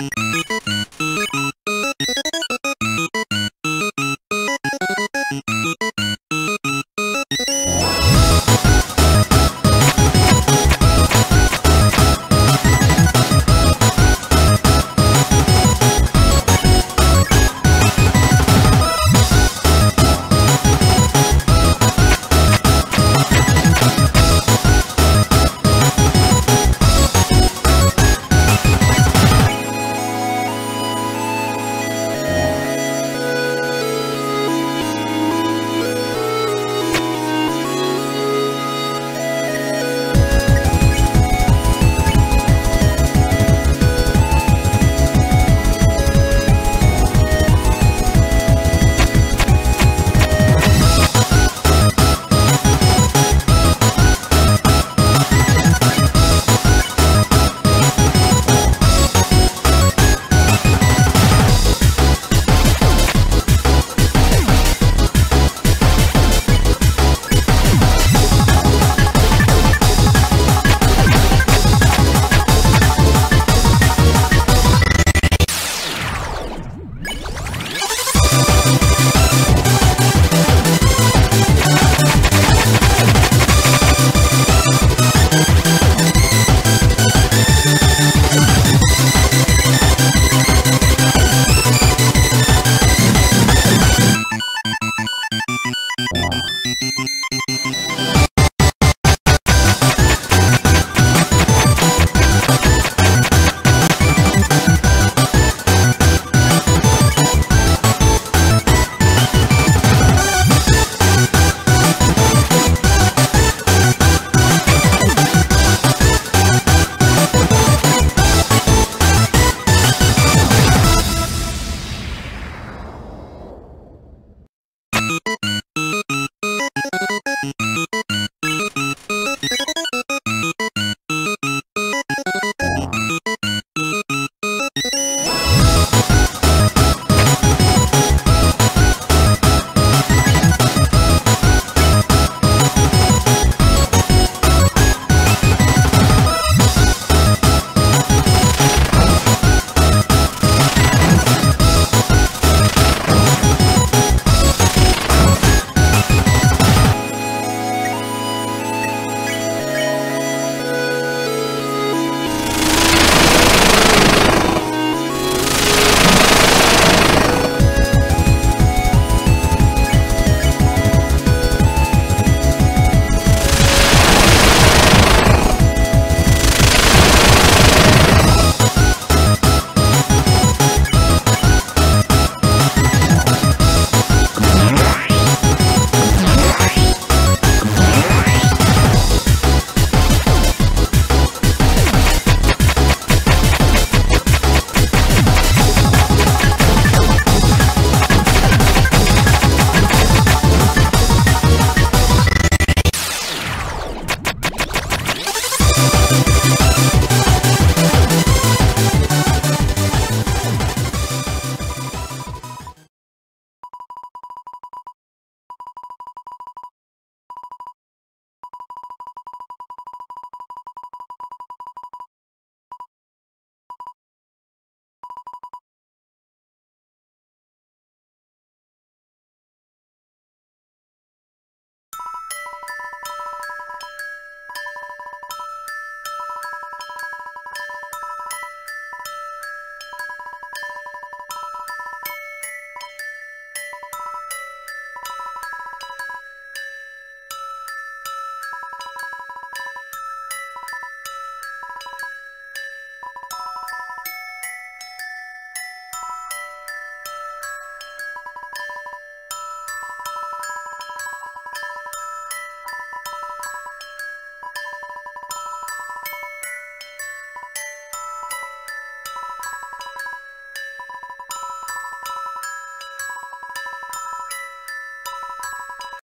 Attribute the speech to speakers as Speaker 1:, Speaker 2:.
Speaker 1: you